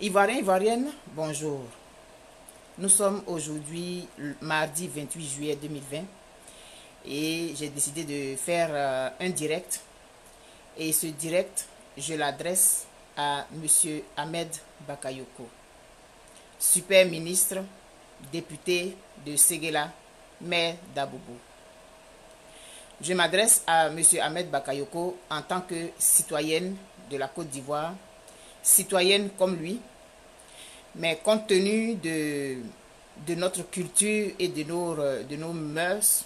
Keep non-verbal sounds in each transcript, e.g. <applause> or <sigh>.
Ivoiriens, Ivoiriennes, bonjour. Nous sommes aujourd'hui mardi 28 juillet 2020 et j'ai décidé de faire euh, un direct. Et ce direct, je l'adresse à M. Ahmed Bakayoko, super ministre, député de Seguela, maire d'Abobo. Je m'adresse à M. Ahmed Bakayoko en tant que citoyenne de la Côte d'Ivoire, citoyenne comme lui, mais compte tenu de, de notre culture et de nos, de nos mœurs,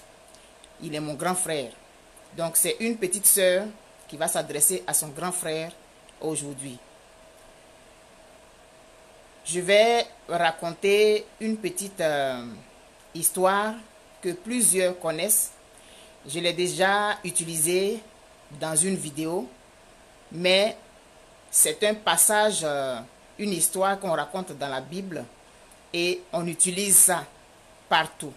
il est mon grand frère. Donc c'est une petite sœur qui va s'adresser à son grand frère aujourd'hui. Je vais raconter une petite euh, histoire que plusieurs connaissent. Je l'ai déjà utilisée dans une vidéo, mais c'est un passage, euh, une histoire qu'on raconte dans la Bible et on utilise ça partout.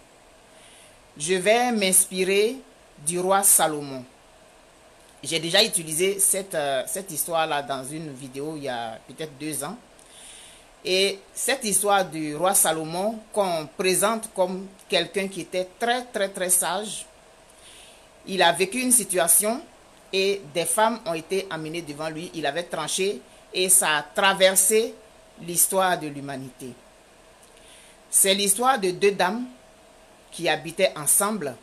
Je vais m'inspirer du roi Salomon. J'ai déjà utilisé cette, euh, cette histoire-là dans une vidéo il y a peut-être deux ans. Et cette histoire du roi Salomon qu'on présente comme quelqu'un qui était très très très sage, il a vécu une situation et des femmes ont été amenées devant lui. Il avait tranché et ça a traversé l'histoire de l'humanité. C'est l'histoire de deux dames qui habitaient ensemble,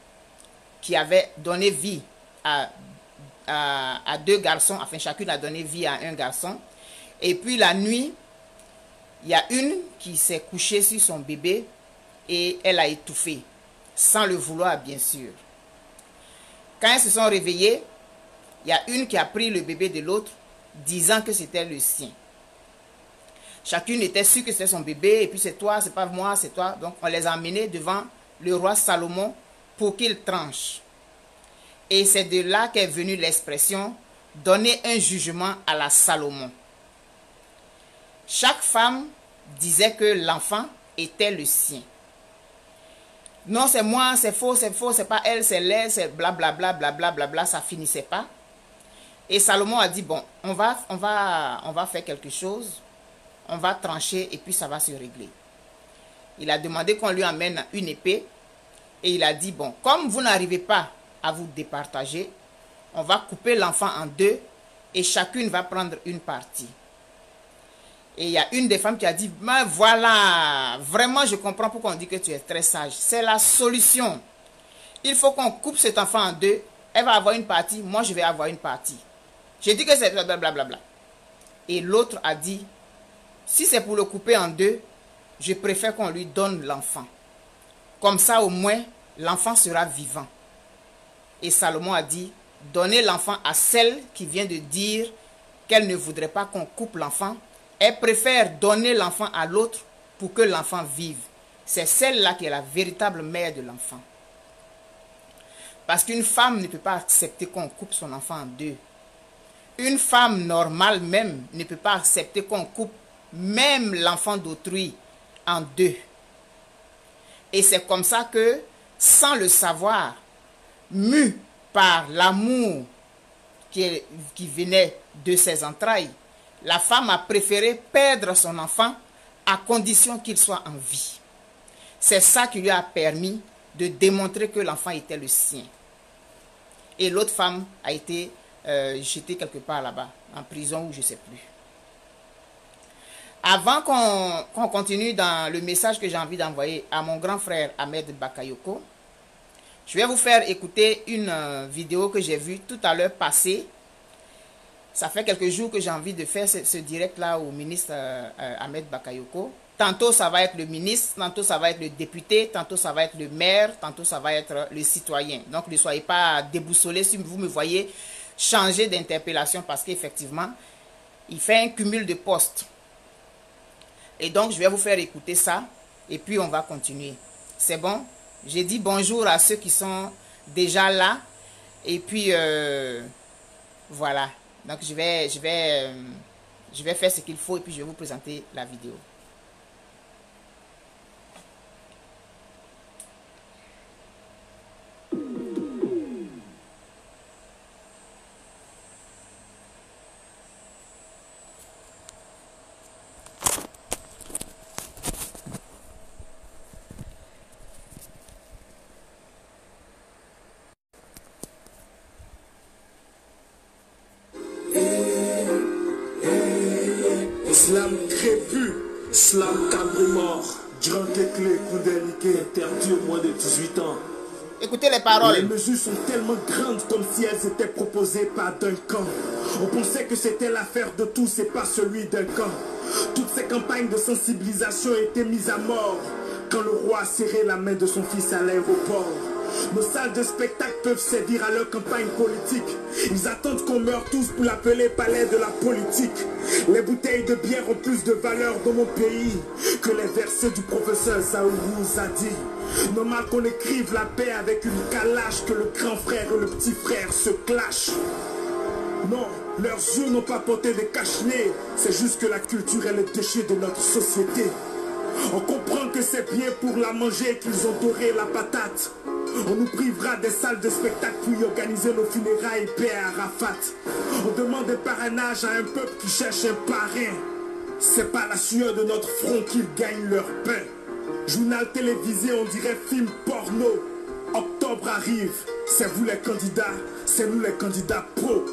qui avaient donné vie à, deux garçons, enfin chacune a donné vie à un garçon. Et puis la nuit, il y a une qui s'est couchée sur son bébé et elle a étouffé, sans le vouloir bien sûr. Quand elles se sont réveillées, il y a une qui a pris le bébé de l'autre, disant que c'était le sien. Chacune était sûre que c'était son bébé, et puis c'est toi, c'est pas moi, c'est toi. Donc on les a emmenés devant le roi Salomon pour qu'il tranche. Et c'est de là qu'est venue l'expression donner un jugement à la Salomon. Chaque femme disait que l'enfant était le sien. Non, c'est moi, c'est faux, c'est faux, c'est pas elle, c'est elle, c'est blablabla, blablabla, bla, bla, ça finissait pas. Et Salomon a dit, bon, on va, on, va, on va faire quelque chose, on va trancher et puis ça va se régler. Il a demandé qu'on lui amène une épée et il a dit, bon, comme vous n'arrivez pas à vous départager, on va couper l'enfant en deux et chacune va prendre une partie. Et il y a une des femmes qui a dit, mais voilà, vraiment je comprends pourquoi on dit que tu es très sage. C'est la solution. Il faut qu'on coupe cet enfant en deux. Elle va avoir une partie, moi je vais avoir une partie. J'ai dit que c'est blablabla. Et l'autre a dit, si c'est pour le couper en deux, je préfère qu'on lui donne l'enfant. Comme ça, au moins, l'enfant sera vivant. Et Salomon a dit, donnez l'enfant à celle qui vient de dire qu'elle ne voudrait pas qu'on coupe l'enfant. Elle préfère donner l'enfant à l'autre pour que l'enfant vive. C'est celle-là qui est la véritable mère de l'enfant. Parce qu'une femme ne peut pas accepter qu'on coupe son enfant en deux. Une femme normale même ne peut pas accepter qu'on coupe même l'enfant d'autrui en deux. Et c'est comme ça que, sans le savoir, mu par l'amour qui, qui venait de ses entrailles, la femme a préféré perdre son enfant à condition qu'il soit en vie. C'est ça qui lui a permis de démontrer que l'enfant était le sien. Et l'autre femme a été euh, jetée quelque part là-bas, en prison ou je ne sais plus. Avant qu'on continue dans le message que j'ai envie d'envoyer à mon grand frère Ahmed Bakayoko, je vais vous faire écouter une euh, vidéo que j'ai vue tout à l'heure passer. Ça fait quelques jours que j'ai envie de faire ce, direct-là au ministre euh, Ahmed Bakayoko. Tantôt, ça va être le ministre, tantôt, ça va être le député, tantôt, ça va être le maire, tantôt, ça va être le citoyen. Donc, ne soyez pas déboussolés si vous me voyez changer d'interpellation parce qu'effectivement, il fait un cumul de postes. Et donc, je vais vous faire écouter ça et puis on va continuer. C'est bon? J'ai dit bonjour à ceux qui sont déjà là. Et puis, euh, voilà. Donc, je vais, je, vais, euh, je vais faire ce qu'il faut et puis je vais vous présenter la vidéo. Les mesures sont tellement grandes comme si elles étaient proposées par Duncan. On pensait que c'était l'affaire de tous et pas celui d'un camp. Toutes ces campagnes de sensibilisation étaient mises à mort quand le roi a serré la main de son fils à l'aéroport. Nos salles de spectacle peuvent servir à leur campagne politique. Ils attendent qu'on meure tous pour l'appeler palais de la politique. Les bouteilles de bière ont plus de valeur dans mon pays que les versets du professeur Zaourou a dit. Normal qu'on écrive la paix avec une calache, que le grand frère et le petit frère se clashent. Non, leurs yeux n'ont pas porté des cache C'est juste que la culture est le déchet de notre société. On comprend que c'est bien pour la manger qu'ils ont doré la patate. On nous privera des salles de spectacle pour y organiser nos funérailles paix à Rafat. On demande des parrainages à un peuple qui cherche un parrain. C'est pas la sueur de notre front qu'ils gagnent leur pain. Journal télévisé, on dirait film porno. Octobre arrive, c'est vous les candidats, c'est nous les candidats pro.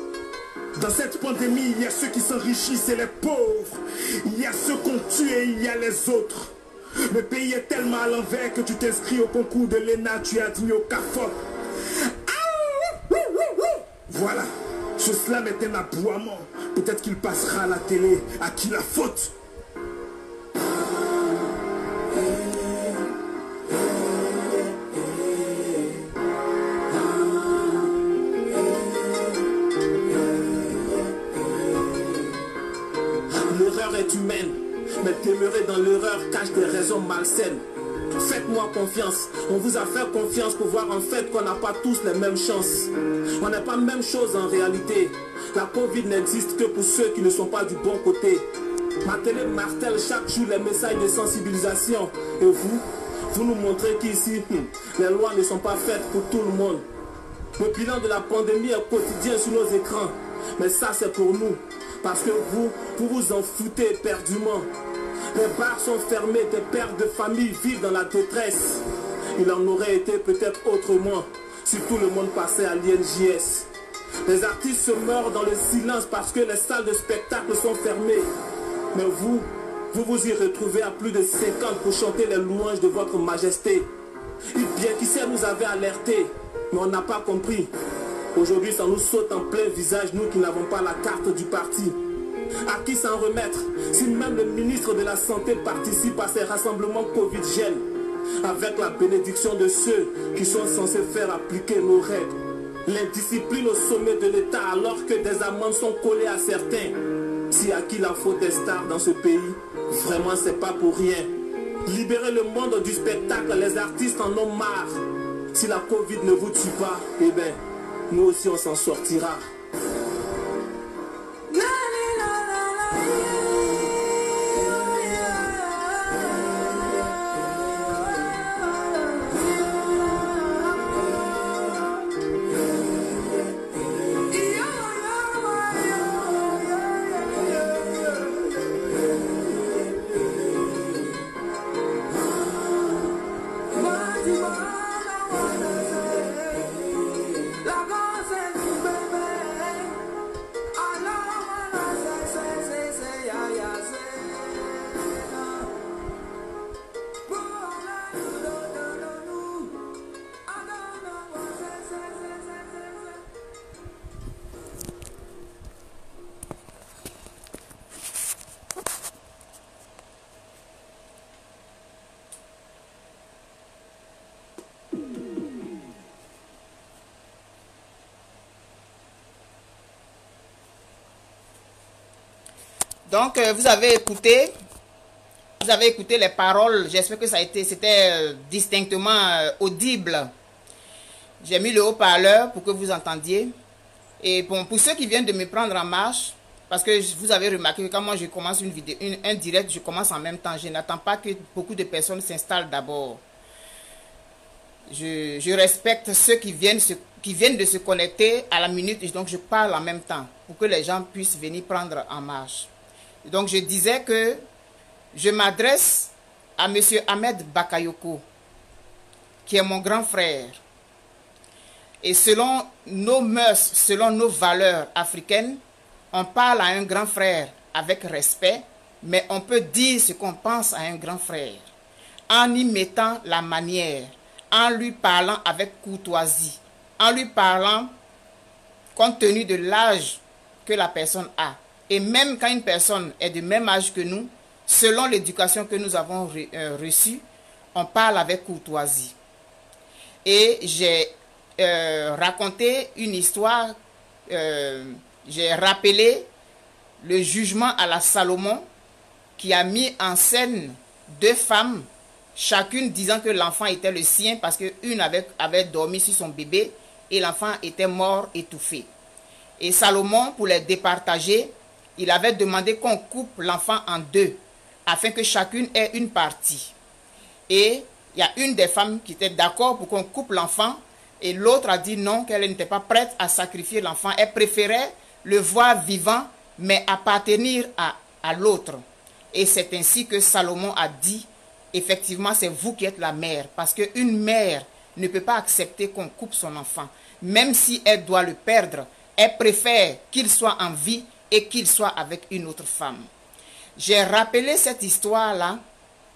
Dans cette pandémie, il y a ceux qui s'enrichissent et les pauvres. Il y a ceux qu'on tue et il y a les autres. Le pays est tellement à l'envers que tu t'inscris au concours de l'ENA, tu es admis au CAFOP. Voilà, ce slam est un aboiement. Peut-être qu'il passera à la télé. À qui la faute? Mais demeurer dans l'erreur cache des raisons malsaines. Faites-moi confiance. On vous a fait confiance pour voir en fait qu'on n'a pas tous les mêmes chances. On n'est pas même chose en réalité. La Covid n'existe que pour ceux qui ne sont pas du bon côté. Ma télé martèle chaque jour les messages de sensibilisation. Et vous, vous nous montrez qu'ici, hmm, les lois ne sont pas faites pour tout le monde. Le bilan de la pandémie est quotidien sur nos écrans. Mais ça, c'est pour nous. Parce que vous, vous vous en foutez éperdument. Les bars sont fermés, des pères de famille vivent dans la détresse. Il en aurait été peut-être autrement si tout le monde passait à l'INJS. Les artistes se meurent dans le silence parce que les salles de spectacle sont fermées. Mais vous, vous vous y retrouvez à plus de 50 pour chanter les louanges de votre majesté. Bien qui sait nous avait alerté, mais on n'a pas compris. Aujourd'hui, ça nous saute en plein visage, nous qui n'avons pas la carte du parti. À qui s'en remettre si même le ministre de la Santé participe à ces rassemblements Covid-Gel avec la bénédiction de ceux qui sont censés faire appliquer nos règles L'indiscipline au sommet de l'État alors que des amendes sont collées à certains. Si à qui la faute est star dans ce pays, vraiment c'est pas pour rien. Libérer le monde du spectacle, les artistes en ont marre. Si la Covid ne vous tue pas, eh bien, nous aussi on s'en sortira. Donc, euh, vous avez écouté, vous avez écouté les paroles. J'espère que ça a été, c'était euh, distinctement euh, audible. J'ai mis le haut-parleur pour que vous entendiez. Et bon, pour ceux qui viennent de me prendre en marche, parce que vous avez remarqué que quand moi je commence une vidéo, un direct, je commence en même temps. Je n'attends pas que beaucoup de personnes s'installent d'abord. Je, je, respecte ceux qui viennent, qui viennent de se connecter à la minute, donc je parle en même temps pour que les gens puissent venir prendre en marche. Donc je disais que je m'adresse à M. Ahmed Bakayoko, qui est mon grand frère. Et selon nos mœurs, selon nos valeurs africaines, on parle à un grand frère avec respect, mais on peut dire ce qu'on pense à un grand frère en y mettant la manière, en lui parlant avec courtoisie, en lui parlant compte tenu de l'âge que la personne a. Et même quand une personne est du même âge que nous, selon l'éducation que nous avons euh, reçue, on parle avec courtoisie. Et j'ai euh, raconté une histoire, euh, j'ai rappelé le jugement à la Salomon qui a mis en scène deux femmes, chacune disant que l'enfant était le sien parce qu'une avait, avait dormi sur son bébé et l'enfant était mort étouffé. Et Salomon, pour les départager, il avait demandé qu'on coupe l'enfant en deux, afin que chacune ait une partie. Et il y a une des femmes qui était d'accord pour qu'on coupe l'enfant, et l'autre a dit non, qu'elle n'était pas prête à sacrifier l'enfant. Elle préférait le voir vivant, mais appartenir à, à l'autre. Et c'est ainsi que Salomon a dit, effectivement, c'est vous qui êtes la mère, parce qu'une mère ne peut pas accepter qu'on coupe son enfant, même si elle doit le perdre. Elle préfère qu'il soit en vie et qu'il soit avec une autre femme. J'ai rappelé cette histoire-là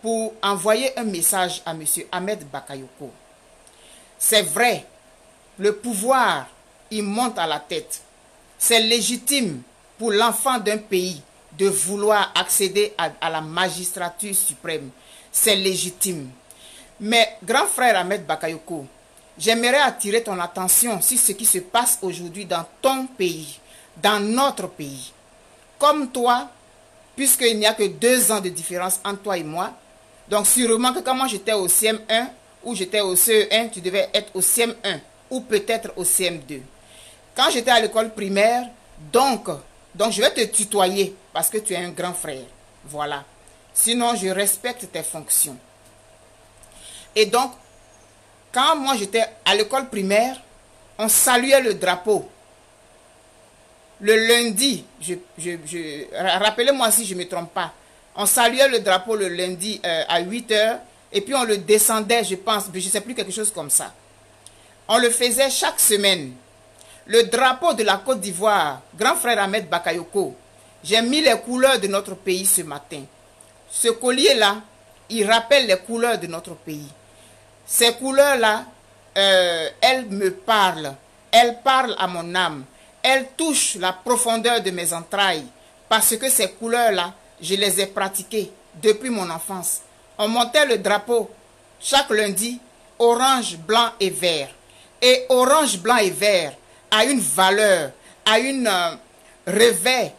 pour envoyer un message à M. Ahmed Bakayoko. C'est vrai, le pouvoir, il monte à la tête. C'est légitime pour l'enfant d'un pays de vouloir accéder à, à, la magistrature suprême. C'est légitime. Mais, grand frère Ahmed Bakayoko, j'aimerais attirer ton attention sur ce qui se passe aujourd'hui dans ton pays, dans notre pays. Comme toi, puisqu'il n'y a que deux ans de différence entre toi et moi, donc sûrement que quand moi j'étais au CM1 ou j'étais au CE1, tu devais être au CM1 ou peut-être au CM2. Quand j'étais à l'école primaire, donc, donc je vais te tutoyer parce que tu es un grand frère. Voilà. Sinon, je respecte tes fonctions. Et donc, quand moi j'étais à l'école primaire, on saluait le drapeau. Le lundi, je, je, rappelez-moi si je ne me trompe pas, on saluait le drapeau le lundi euh, à 8 heures et puis on le descendait, je pense, je ne sais plus quelque chose comme ça. On le faisait chaque semaine. Le drapeau de la Côte d'Ivoire, grand frère Ahmed Bakayoko, j'ai mis les couleurs de notre pays ce matin. Ce collier-là, il rappelle les couleurs de notre pays. Ces couleurs-là, euh, elles me parlent. Elles parlent à mon âme. Elles touchent la profondeur de mes entrailles. Parce que ces couleurs-là, je les ai pratiquées depuis mon enfance. On montait le drapeau chaque lundi, orange, blanc et vert. Et orange, blanc et vert a une valeur, a une euh, revêt,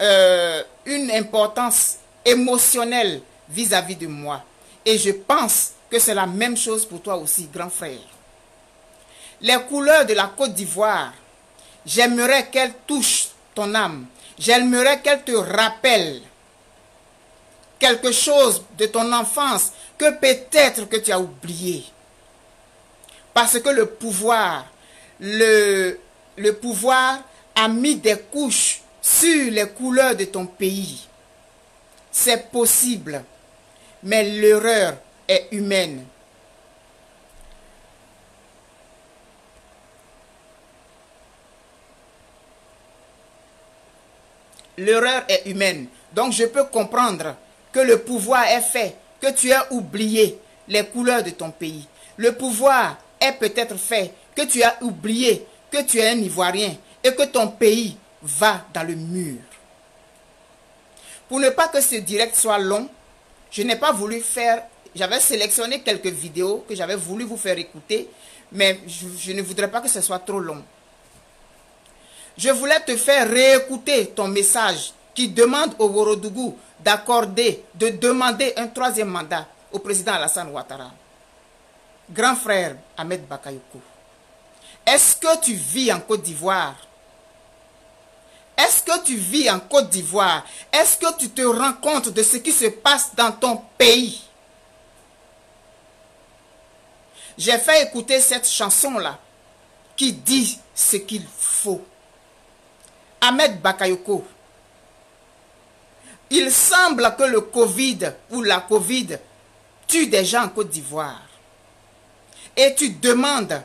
euh, une importance émotionnelle vis-à-vis -vis de moi. Et je pense que c'est la même chose pour toi aussi, grand frère. Les couleurs de la Côte d'Ivoire, j'aimerais qu'elles touchent ton âme. J'aimerais qu'elles te rappellent quelque chose de ton enfance que peut-être que tu as oublié. Parce que le pouvoir, le pouvoir a mis des couches sur les couleurs de ton pays. C'est possible, mais l'erreur est humaine. L'erreur est humaine. Donc je peux comprendre que le pouvoir est fait, que tu as oublié les couleurs de ton pays. Le pouvoir est peut-être fait, que tu as oublié que tu es un Ivoirien et que ton pays va dans le mur. Pour ne pas que ce direct soit long, je n'ai pas voulu faire j'avais sélectionné quelques vidéos que j'avais voulu vous faire écouter, mais je, ne voudrais pas que ce soit trop long. Je voulais te faire réécouter ton message qui demande au Worodougou d'accorder, de demander un troisième mandat au président Alassane Ouattara. Grand frère Ahmed Bakayoko, est-ce que tu vis en Côte d'Ivoire? Est-ce que tu vis en Côte d'Ivoire? Est-ce que tu te rends compte de ce qui se passe dans ton pays? J'ai fait écouter cette chanson-là qui dit ce qu'il faut. Ahmed Bakayoko, il semble que le Covid ou la Covid tue des gens en Côte d'Ivoire. Et tu demandes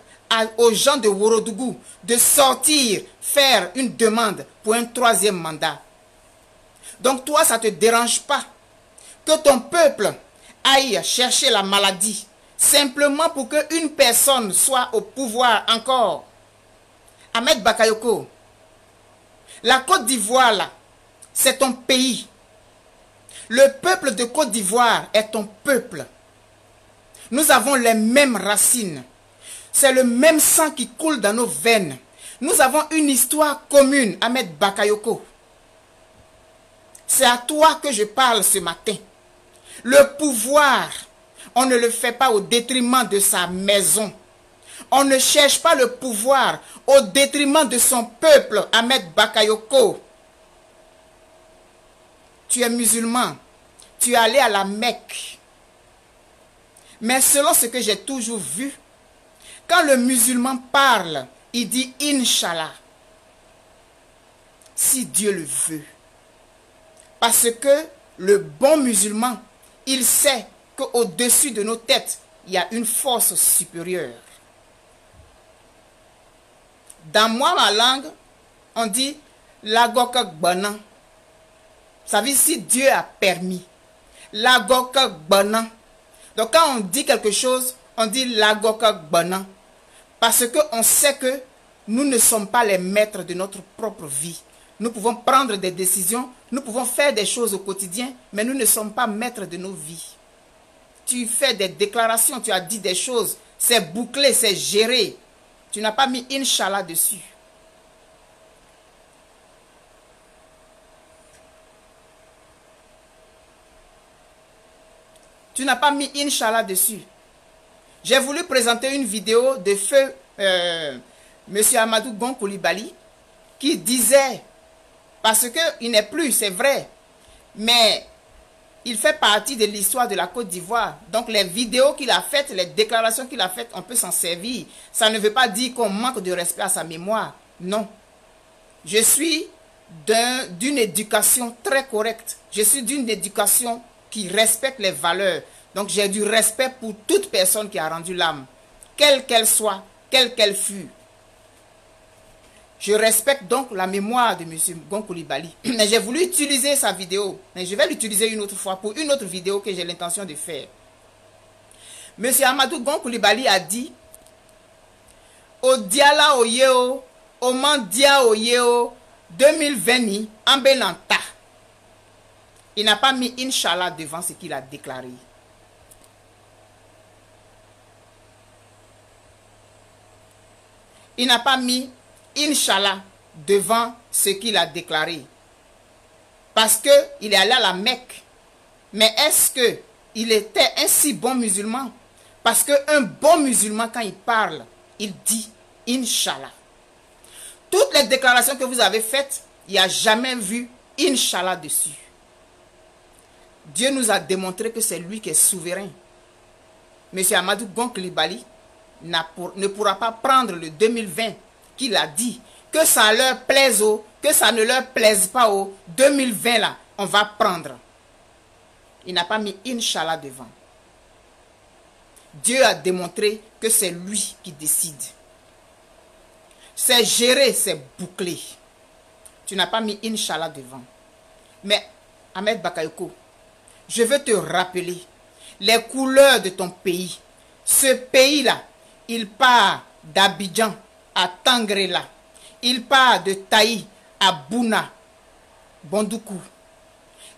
aux gens de Worodougou de sortir, faire une demande pour un troisième mandat. Donc toi, ça ne te dérange pas que ton peuple aille chercher la maladie simplement pour qu'une personne soit au pouvoir encore. Ahmed Bakayoko, la Côte d'Ivoire, là, c'est ton pays. Le peuple de Côte d'Ivoire est ton peuple. Nous avons les mêmes racines. C'est le même sang qui coule dans nos veines. Nous avons une histoire commune, Ahmed Bakayoko. C'est à toi que je parle ce matin. Le pouvoir, on ne le fait pas au détriment de sa maison. On ne cherche pas le pouvoir au détriment de son peuple, Ahmed Bakayoko. Tu es musulman. Tu es allé à la Mecque. Mais selon ce que j'ai toujours vu, quand le musulman parle, il dit Inch'Allah. Si Dieu le veut. Parce que le bon musulman, il sait qu'au-dessus de nos têtes, il y a une force supérieure. Dans moi, ma langue, on dit Lagoka Gbanan. Ça veut dire si Dieu a permis. Lagoka. Donc quand on dit quelque chose, on dit Lagoka Gbanan. Parce qu'on sait que nous ne sommes pas les maîtres de notre propre vie. Nous pouvons prendre des décisions, nous pouvons faire des choses au quotidien, mais nous ne sommes pas maîtres de nos vies. Tu fais des déclarations, tu as dit des choses, c'est bouclé, c'est géré. Tu n'as pas mis Inch'Allah dessus. Tu n'as pas mis Inch'Allah dessus. J'ai voulu présenter une vidéo de feu euh, M. Amadou Gon Koulibaly qui disait, parce qu'il n'est plus, c'est vrai, mais il fait partie de l'histoire de la Côte d'Ivoire. Donc les vidéos qu'il a faites, les déclarations qu'il a faites, on peut s'en servir. Ça ne veut pas dire qu'on manque de respect à sa mémoire. Non. Je suis d'une éducation très correcte. Je suis d'une éducation qui respecte les valeurs. Donc j'ai du respect pour toute personne qui a rendu l'âme, quelle qu'elle soit, quelle qu'elle fût. Je respecte donc la mémoire de M. Gonkoulibaly. <clears throat> Mais j'ai voulu utiliser sa vidéo. Je vais l'utiliser une autre fois pour une autre vidéo que j'ai l'intention de faire. M. Amadou Gonkoulibaly a dit Au Diala Oyeo, au Mandia Oyeo, 2020 en Belanta. Il n'a pas mis Inch'Allah devant ce qu'il a déclaré. Il n'a pas mis Inch'Allah devant ce qu'il a déclaré. Parce qu'il est allé à la Mecque. Mais est-ce qu'il était un si bon musulman? Parce qu'un bon musulman, quand il parle, il dit Inch'Allah. Toutes les déclarations que vous avez faites, il n'y a jamais vu Inch'Allah dessus. Dieu nous a démontré que c'est lui qui est souverain. Monsieur Amadou Gonklibali ne pourra pas prendre le 2020 qu'il a dit, que ça leur plaise ou que ça ne leur plaise pas au 2020 là, on va prendre. Il n'a pas mis Inch'Allah devant. Dieu a démontré que c'est lui qui décide. C'est géré, c'est bouclé. Tu n'as pas mis Inch'Allah devant. Mais Ahmed Bakayoko, je veux te rappeler les couleurs de ton pays. Ce pays-là, il part d'Abidjan à Tangrela. Il part de Taï à Bouna, Bondoukou.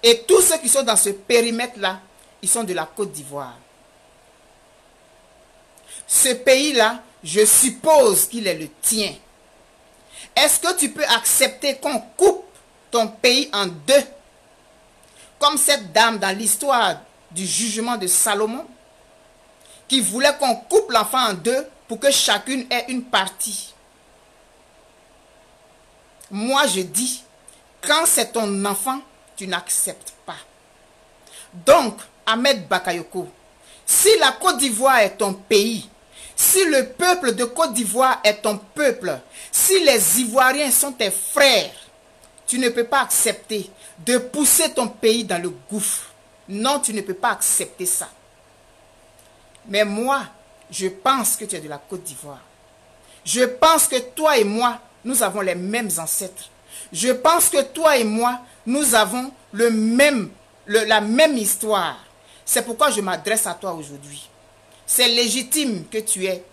Et tous ceux qui sont dans ce périmètre-là, ils sont de la Côte d'Ivoire. Ce pays-là, je suppose qu'il est le tien. Est-ce que tu peux accepter qu'on coupe ton pays en deux Comme cette dame dans l'histoire du jugement de Salomon qui voulait qu'on coupe l'enfant en deux pour que chacune ait une partie. Moi, je dis, quand c'est ton enfant, tu n'acceptes pas. Donc, Ahmed Bakayoko, si la Côte d'Ivoire est ton pays, si le peuple de Côte d'Ivoire est ton peuple, si les Ivoiriens sont tes frères, tu ne peux pas accepter de pousser ton pays dans le gouffre. Non, tu ne peux pas accepter ça. Mais moi, je pense que tu es de la Côte d'Ivoire. Je pense que toi et moi, nous avons les mêmes ancêtres. Je pense que toi et moi, nous avons le même, la même histoire. C'est pourquoi je m'adresse à toi aujourd'hui. C'est légitime que tu aies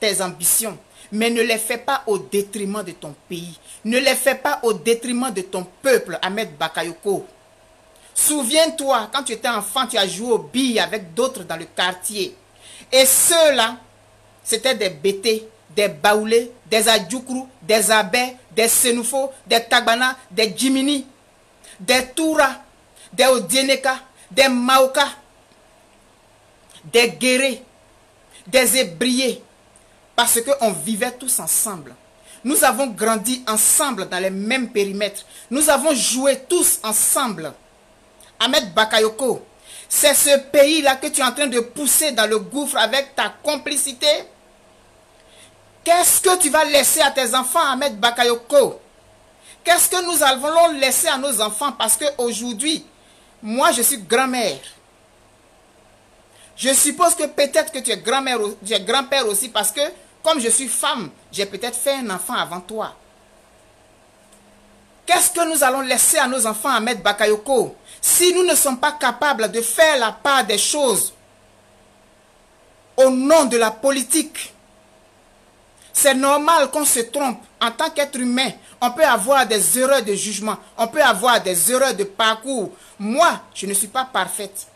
tes ambitions, mais ne les fais pas au détriment de ton pays. Ne les fais pas au détriment de ton peuple, Ahmed Bakayoko. Souviens-toi, quand tu étais enfant, tu as joué au billes avec d'autres dans le quartier. Et ceux-là, c'était des bêtés, des baoulés, des adjoukrou, des abais, des senufo, des tagbana, des jimini, des toura, des odieneka, des maoka, des guérés, des ébriés, parce qu'on vivait tous ensemble. Nous avons grandi ensemble dans les mêmes périmètres. Nous avons joué tous ensemble. Ahmed Bakayoko, c'est ce pays-là que tu es en train de pousser dans le gouffre avec ta complicité. Qu'est-ce que tu vas laisser à tes enfants, Ahmed Bakayoko? Qu'est-ce que nous allons laisser à nos enfants? Parce qu'aujourd'hui, moi, je suis grand-mère. Je suppose que peut-être que tu es grand-mère, tu es grand-père aussi parce que, comme je suis femme, j'ai peut-être fait un enfant avant toi. Qu'est-ce que nous allons laisser à nos enfants, Ahmed Bakayoko? Si nous ne sommes pas capables de faire la part des choses au nom de la politique, c'est normal qu'on se trompe. En tant qu'être humain, on peut avoir des erreurs de jugement, on peut avoir des erreurs de parcours. Moi, je ne suis pas parfaite.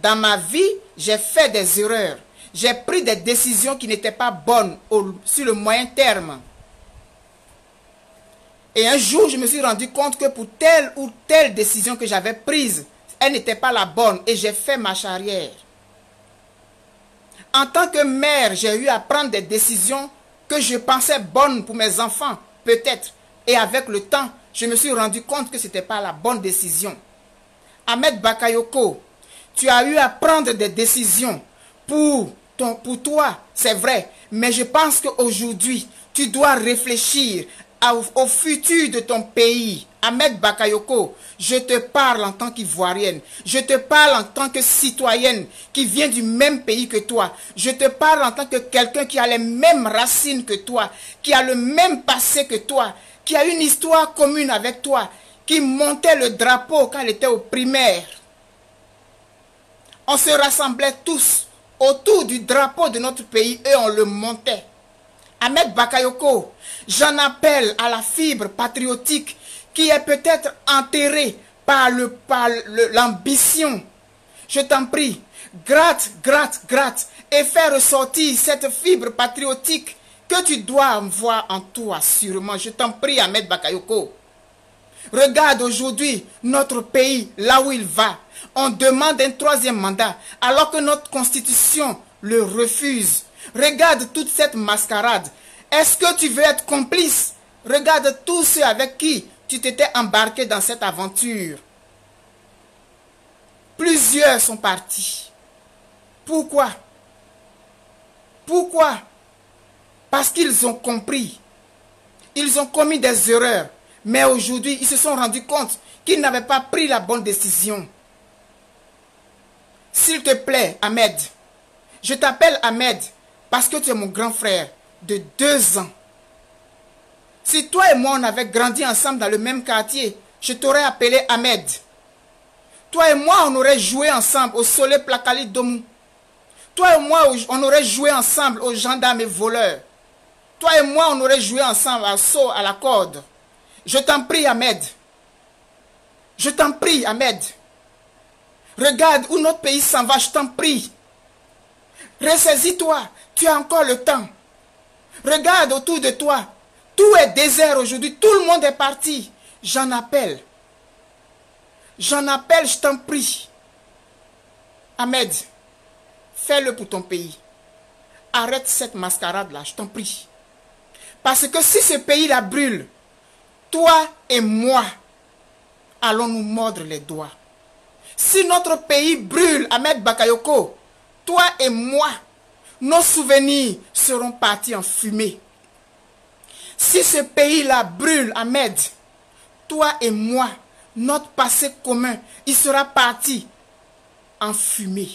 Dans ma vie, j'ai fait des erreurs. J'ai pris des décisions qui n'étaient pas bonnes sur le moyen terme. Et un jour, je me suis rendu compte que pour telle ou telle décision que j'avais prise, elle n'était pas la bonne et j'ai fait ma arrière. En tant que mère, j'ai eu à prendre des décisions que je pensais bonnes pour mes enfants, peut-être. Et avec le temps, je me suis rendu compte que ce n'était pas la bonne décision. Ahmed Bakayoko, tu as eu à prendre des décisions pour, ton, pour toi, c'est vrai. Mais je pense qu'aujourd'hui, tu dois réfléchir au, futur de ton pays. Ahmed Bakayoko, je te parle en tant qu'Ivoirienne. Je te parle en tant que citoyenne qui vient du même pays que toi. Je te parle en tant que quelqu'un qui a les mêmes racines que toi, qui a le même passé que toi, qui a une histoire commune avec toi, qui montait le drapeau quand elle était au primaire. On se rassemblait tous autour du drapeau de notre pays et on le montait. Ahmed Bakayoko, j'en appelle à la fibre patriotique qui est peut-être enterrée par l'ambition. Je t'en prie, gratte, gratte, gratte et fais ressortir cette fibre patriotique que tu dois voir en toi sûrement. Je t'en prie, Ahmed Bakayoko. Regarde aujourd'hui notre pays, là où il va. On demande un troisième mandat alors que notre constitution le refuse. Regarde toute cette mascarade. Est-ce que tu veux être complice? Regarde tous ceux avec qui tu t'étais embarqué dans cette aventure. Plusieurs sont partis. Pourquoi? Pourquoi? Parce qu'ils ont compris. Ils ont commis des erreurs. Mais aujourd'hui, ils se sont rendus compte qu'ils n'avaient pas pris la bonne décision. S'il te plaît, Ahmed, je t'appelle Ahmed parce que tu es mon grand frère de deux ans. Si toi et moi, on avait grandi ensemble dans le même quartier, je t'aurais appelé Ahmed. Toi et moi, on aurait joué ensemble au soleil placali d'Omou. Toi et moi, on aurait joué ensemble aux gendarmes et voleurs. Toi et moi, on aurait joué ensemble à à la corde. Je t'en prie, Ahmed. Je t'en prie, Ahmed. Regarde où notre pays s'en va, je t'en prie. Ressaisis-toi, tu as encore le temps. Regarde autour de toi. Tout est désert aujourd'hui. Tout le monde est parti. J'en appelle. J'en appelle, je t'en prie. Ahmed, fais-le pour ton pays. Arrête cette mascarade-là, je t'en prie. Parce que si ce pays-là brûle, toi et moi allons nous mordre les doigts. Si notre pays brûle, Ahmed Bakayoko, toi et moi, nos souvenirs seront partis en fumée. Si ce pays-là brûle, Ahmed, toi et moi, notre passé commun, il sera parti en fumée.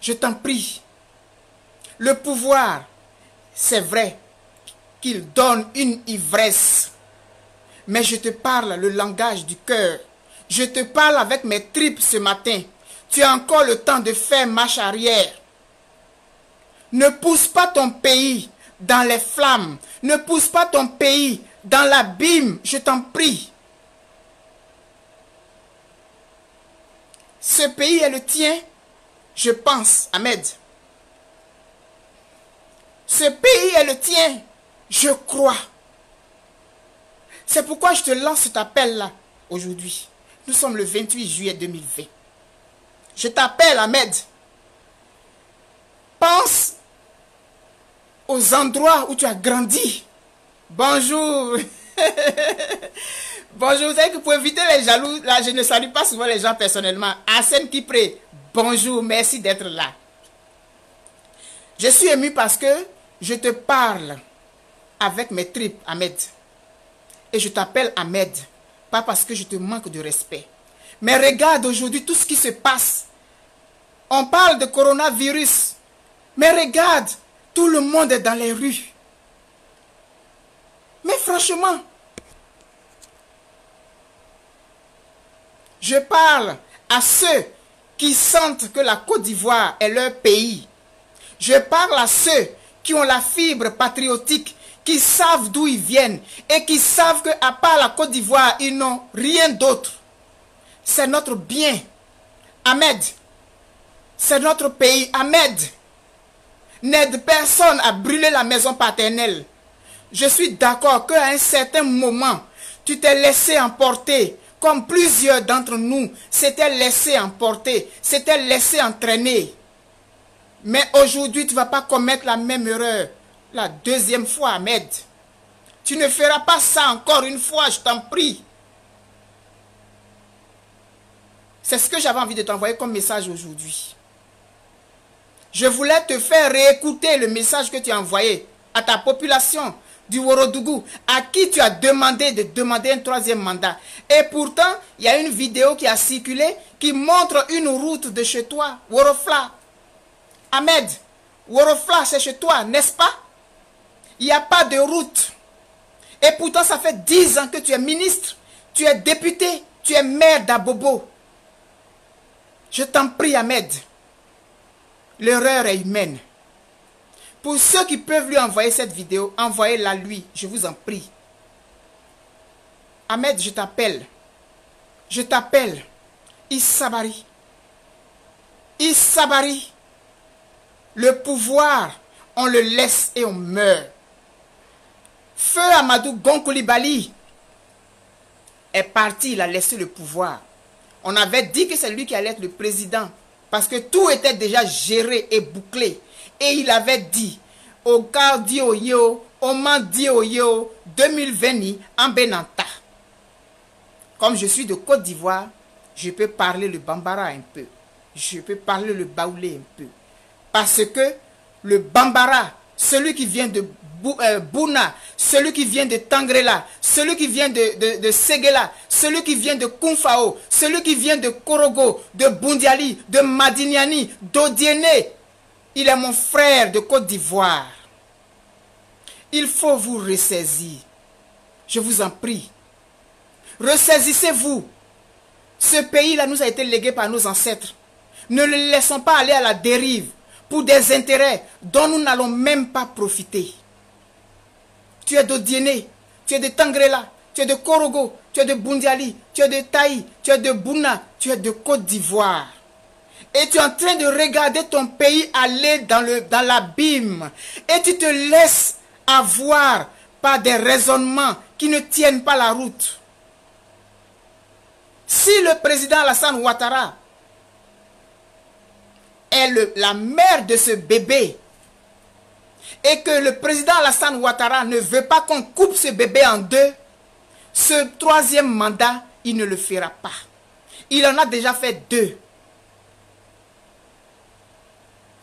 Je t'en prie. Le pouvoir, c'est vrai qu'il donne une ivresse. mais je te parle le langage du cœur. Je te parle avec mes tripes ce matin. Tu as encore le temps de faire marche arrière. Ne pousse pas ton pays dans les flammes. Ne pousse pas ton pays dans l'abîme, je t'en prie. Ce pays est le tien, je pense, Ahmed. Ce pays est le tien, je crois. C'est pourquoi je te lance cet appel-là aujourd'hui. Nous sommes le 28 juillet 2020. Je t'appelle, Ahmed. Pense aux endroits où tu as grandi. Bonjour. <laughs> bonjour. Vous savez que pour éviter les jaloux, là, je ne salue pas souvent les gens personnellement. Arsène Kipré, bonjour, merci d'être là. Je suis ému parce que je te parle avec mes tripes, Ahmed. Et je t'appelle Ahmed, pas parce que je te manque de respect. Mais regarde aujourd'hui tout ce qui se passe. On parle de coronavirus. Mais regarde, tout le monde est dans les rues. Mais franchement, je parle à ceux qui sentent que la Côte d'Ivoire est leur pays. Je parle à ceux qui ont la fibre patriotique, qui savent d'où ils viennent et qui savent qu'à part la Côte d'Ivoire, ils n'ont rien d'autre. C'est notre bien. Ahmed, c'est notre pays. Ahmed, n'aide personne à brûler la maison paternelle. Je suis d'accord qu'à un certain moment, tu t'es laissé emporter, comme plusieurs d'entre nous s'étaient laissés emporter, s'étaient laissés entraîner. Mais aujourd'hui, tu ne vas pas commettre la même erreur. La deuxième fois, Ahmed. Tu ne feras pas ça encore une fois, je t'en prie. C'est ce que j'avais envie de t'envoyer comme message aujourd'hui. Je voulais te faire réécouter le message que tu as envoyé à ta population du Worodougou, à qui tu as demandé de demander un troisième mandat. Et pourtant, il y a une vidéo qui a circulé qui montre une route de chez toi, Worofla. Ahmed, Worofla, c'est chez toi, n'est-ce pas? Il n'y a pas de route. Et pourtant, ça fait dix ans que tu es ministre, tu es député, tu es maire d'Abobo. Je t'en prie, Ahmed. L'erreur est humaine. Pour ceux qui peuvent lui envoyer cette vidéo, envoyez-la lui, je vous en prie. Ahmed, je t'appelle. Je t'appelle. Issabari. Issabari. Le pouvoir, on le laisse et on meurt. Feu Amadou Gonkoulibaly est parti, il a laissé le pouvoir. On avait dit que c'est lui qui allait être le président. Parce que tout était déjà géré et bouclé. Et il avait dit, au cardio yo, au yo, 2020 en Benanta. Comme je suis de Côte d'Ivoire, je peux parler le bambara un peu. Je peux parler le baoulé un peu. Parce que le bambara, celui qui vient de euh, Bouna, celui qui vient de Tangrela, celui qui vient de, de, Segela, celui qui vient de Kumfao, celui qui vient de Korogo, de Bundiali, de Madiniani, d'Odiene. Il est mon frère de Côte d'Ivoire. Il faut vous ressaisir. Je vous en prie. Ressaisissez-vous. Ce pays-là nous a été légué par nos ancêtres. Ne le laissons pas aller à la dérive pour des intérêts dont nous n'allons même pas profiter tu es de Diené, tu es de Tangrela, tu es de Korogo, tu es de Bundiali, tu es de Taï, tu es de Bouna, tu es de Côte d'Ivoire. Et tu es en train de regarder ton pays aller dans l'abîme. Et tu te laisses avoir par des raisonnements qui ne tiennent pas la route. Si le président Alassane Ouattara est la mère de ce bébé et que le président Alassane Ouattara ne veut pas qu'on coupe ce bébé en deux, ce troisième mandat, il ne le fera pas. Il en a déjà fait deux.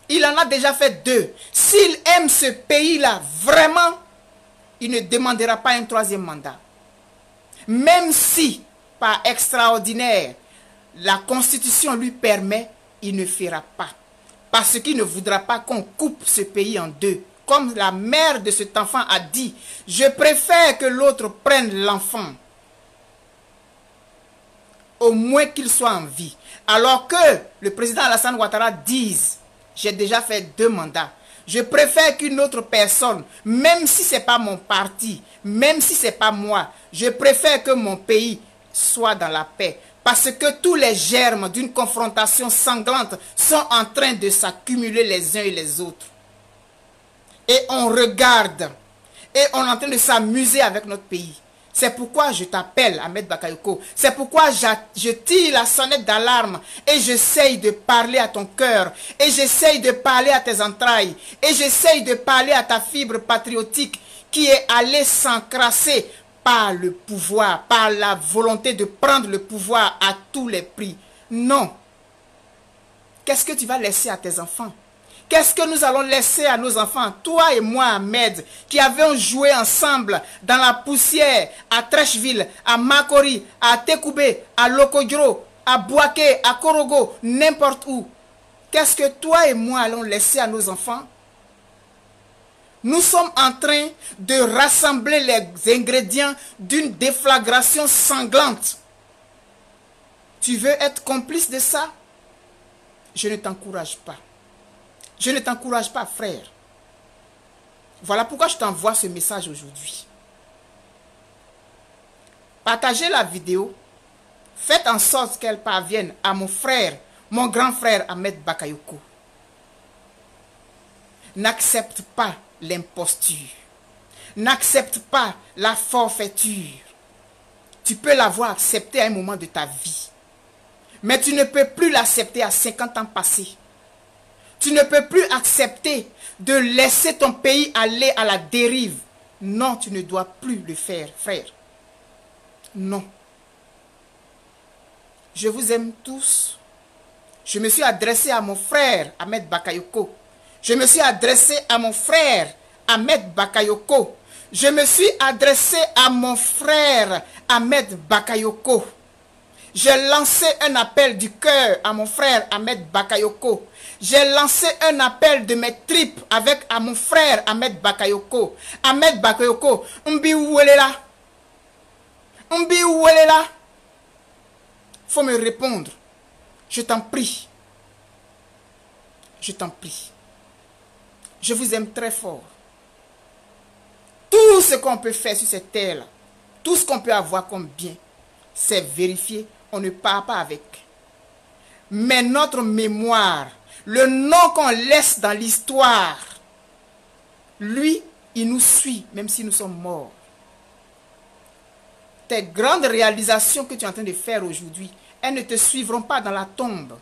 Il en a déjà fait deux. S'il aime ce pays-là vraiment, il ne demandera pas un troisième mandat. Même si, par extraordinaire, la Constitution lui permet, il ne fera pas. Parce qu'il ne voudra pas qu'on coupe ce pays en deux comme la mère de cet enfant a dit, je préfère que l'autre prenne l'enfant au moins qu'il soit en vie. Alors que le président Alassane Ouattara dise, j'ai déjà fait deux mandats, je préfère qu'une autre personne, même si ce n'est pas mon parti, même si ce n'est pas moi, je préfère que mon pays soit dans la paix. Parce que tous les germes d'une confrontation sanglante sont en train de s'accumuler les uns et les autres. Et on regarde. Et on est en train de s'amuser avec notre pays. C'est pourquoi je t'appelle, Ahmed Bakayoko. C'est pourquoi je tire la sonnette d'alarme et j'essaye de parler à ton cœur. Et j'essaye de parler à tes entrailles. Et j'essaye de parler à ta fibre patriotique qui est allée s'encrasser par le pouvoir, par la volonté de prendre le pouvoir à tous les prix. Non. Qu'est-ce que tu vas laisser à tes enfants? Qu'est-ce que nous allons laisser à nos enfants, toi et moi, Ahmed, qui avions joué ensemble dans la poussière à Trècheville, à Makori, à Tekoubé, à Lokodro, à Boaké, à Korogo, n'importe où. Qu'est-ce que toi et moi allons laisser à nos enfants? Nous sommes en train de rassembler les ingrédients d'une déflagration sanglante. Tu veux être complice de ça? Je ne t'encourage pas. Je ne t'encourage pas, frère. Voilà pourquoi je t'envoie ce message aujourd'hui. Partagez la vidéo. Faites en sorte qu'elle parvienne à mon frère, mon grand frère Ahmed Bakayoko. N'accepte pas l'imposture. N'accepte pas la forfaiture. Tu peux l'avoir accepté à un moment de ta vie. Mais tu ne peux plus l'accepter à 50 ans passés. Tu ne peux plus accepter de laisser ton pays aller à la dérive. Non, tu ne dois plus le faire, frère. Non. Je vous aime tous. Je me suis adressé à mon frère Ahmed Bakayoko. Je me suis adressé à mon frère Ahmed Bakayoko. Je me suis adressé à mon frère Ahmed Bakayoko. J'ai lancé un appel du cœur à mon frère Ahmed Bakayoko. J'ai lancé un appel de mes tripes avec à mon frère Ahmed Bakayoko. Ahmed Bakayoko, Mbi là? Mbi là? Faut me répondre. Je t'en prie. Je t'en prie. Je vous aime très fort. Tout ce qu'on peut faire sur cette terre-là, tout ce qu'on peut avoir comme bien, c'est vérifier. On ne part pas avec. Mais notre mémoire, le nom qu'on laisse dans l'histoire, lui, il nous suit, même si nous sommes morts. Tes grandes réalisations que tu es en train de faire aujourd'hui, elles ne te suivront pas dans la tombe.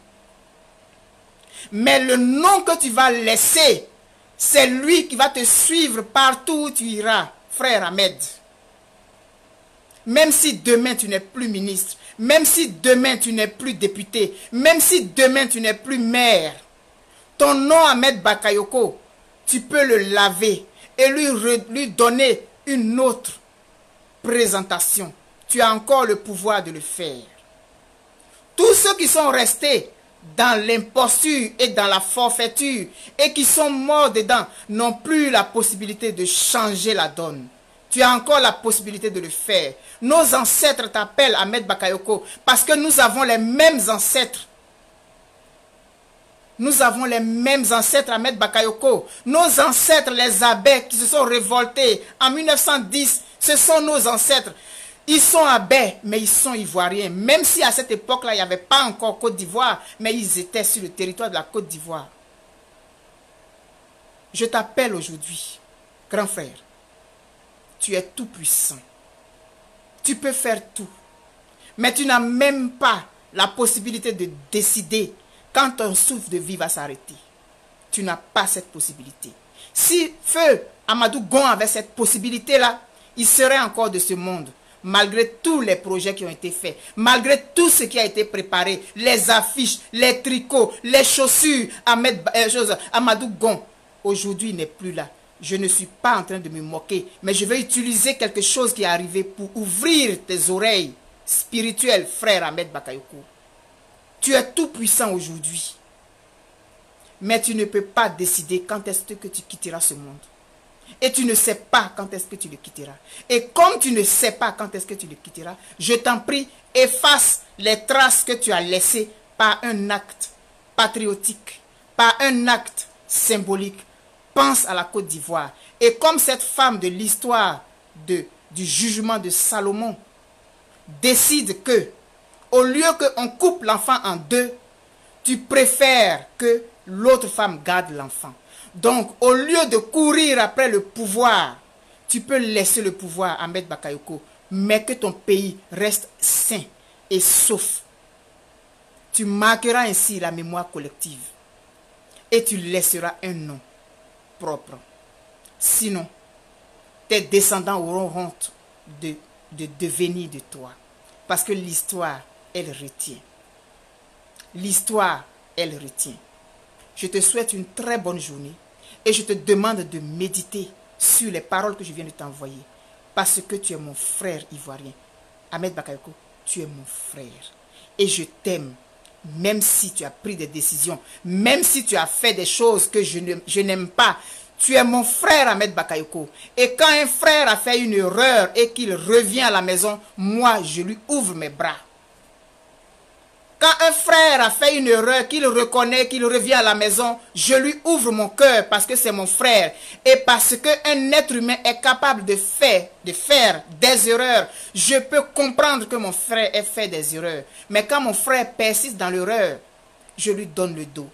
Mais le nom que tu vas laisser, c'est lui qui va te suivre partout où tu iras, frère Ahmed. Même si demain tu n'es plus ministre, même si demain tu n'es plus député, même si demain tu n'es plus maire, ton nom Ahmed Bakayoko, tu peux le laver et lui, lui donner une autre présentation. Tu as encore le pouvoir de le faire. Tous ceux qui sont restés dans l'imposture et dans la forfaiture et qui sont morts dedans n'ont plus la possibilité de changer la donne. Tu as encore la possibilité de le faire. Nos ancêtres t'appellent Ahmed Bakayoko parce que nous avons les mêmes ancêtres nous avons les mêmes ancêtres, Ahmed Bakayoko. Nos ancêtres, les abbés qui se sont révoltés en 1910, ce sont nos ancêtres. Ils sont abbés, mais ils sont ivoiriens. Même si à cette époque-là, il n'y avait pas encore Côte d'Ivoire, mais ils étaient sur le territoire de la Côte d'Ivoire. Je t'appelle aujourd'hui, grand frère. Tu es tout puissant. Tu peux faire tout. Mais tu n'as même pas la possibilité de décider quand ton souffle de vie va s'arrêter. Tu n'as pas cette possibilité. Si Feu Amadou Gon avait cette possibilité-là, il serait encore de ce monde. Malgré tous les projets qui ont été faits, malgré tout ce qui a été préparé, les affiches, les tricots, les chaussures, euh, Amadou Gon, aujourd'hui il n'est plus là. Je ne suis pas en train de me moquer, mais je vais utiliser quelque chose qui est arrivé pour ouvrir tes oreilles spirituelles, frère Ahmed Bakayoko. Tu es tout puissant aujourd'hui. Mais tu ne peux pas décider quand est-ce que tu quitteras ce monde. Et tu ne sais pas quand est-ce que tu le quitteras. Et comme tu ne sais pas quand est-ce que tu le quitteras, je t'en prie, efface les traces que tu as laissées par un acte patriotique, par un acte symbolique. Pense à la Côte d'Ivoire. Et comme cette femme de l'histoire du jugement de Salomon décide que, au lieu qu'on coupe l'enfant en deux, tu préfères que l'autre femme garde l'enfant. Donc, au lieu de courir après le pouvoir, tu peux laisser le pouvoir à Ahmed Bakayoko, mais que ton pays reste sain et sauf. Tu marqueras ainsi la mémoire collective et tu laisseras un nom propre. Sinon, tes descendants auront honte de, de devenir de toi. Parce que l'histoire, elle retient. L'histoire, elle retient. Je te souhaite une très bonne journée et je te demande de méditer sur les paroles que je viens de t'envoyer. Parce que tu es mon frère ivoirien. Ahmed Bakayoko, tu es mon frère. Et je t'aime, même si tu as pris des décisions, même si tu as fait des choses que je n'aime pas. Tu es mon frère Ahmed Bakayoko. Et quand un frère a fait une erreur et qu'il revient à la maison, moi, je lui ouvre mes bras. Quand un frère a fait une erreur, qu'il reconnaît, qu'il revient à la maison, je lui ouvre mon cœur parce que c'est mon frère. Et parce qu'un être humain est capable de faire, de faire des erreurs, je peux comprendre que mon frère ait fait des erreurs. Mais quand mon frère persiste dans l'erreur, je lui donne le dos.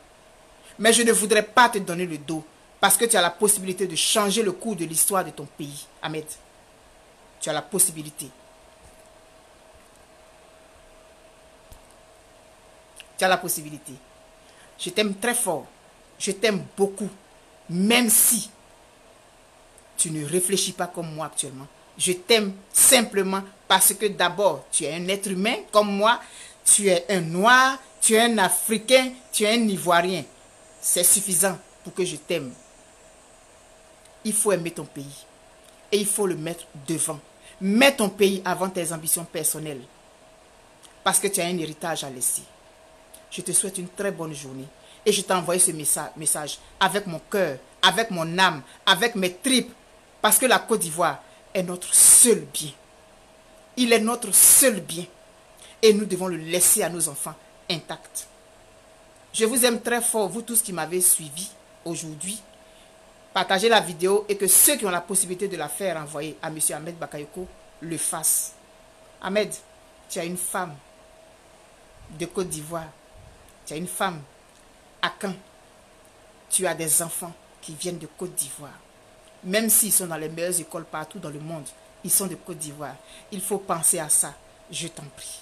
Mais je ne voudrais pas te donner le dos parce que tu as la possibilité de changer le cours de l'histoire de ton pays, Ahmed. Tu as la possibilité. Tu as la possibilité. Je t'aime très fort. Je t'aime beaucoup. Même si tu ne réfléchis pas comme moi actuellement. Je t'aime simplement parce que d'abord, tu es un être humain comme moi. Tu es un noir, tu es un africain, tu es un ivoirien. C'est suffisant pour que je t'aime. Il faut aimer ton pays. Et il faut le mettre devant. Mets ton pays avant tes ambitions personnelles. Parce que tu as un héritage à laisser. Je te souhaite une très bonne journée. Et je t'ai envoyé ce message avec mon cœur, avec mon âme, avec mes tripes. Parce que la Côte d'Ivoire est notre seul bien. Il est notre seul bien. Et nous devons le laisser à nos enfants intact. Je vous aime très fort, vous tous qui m'avez suivi aujourd'hui. Partagez la vidéo et que ceux qui ont la possibilité de la faire envoyer à M. Ahmed Bakayoko le fassent. Ahmed, tu as une femme de Côte d'Ivoire tu as une femme à Caen, tu as des enfants qui viennent de Côte d'Ivoire. Même s'ils sont dans les meilleures écoles partout dans le monde, ils sont de Côte d'Ivoire. Il faut penser à ça. Je t'en prie.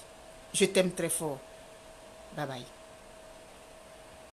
Je t'aime très fort. Bye bye.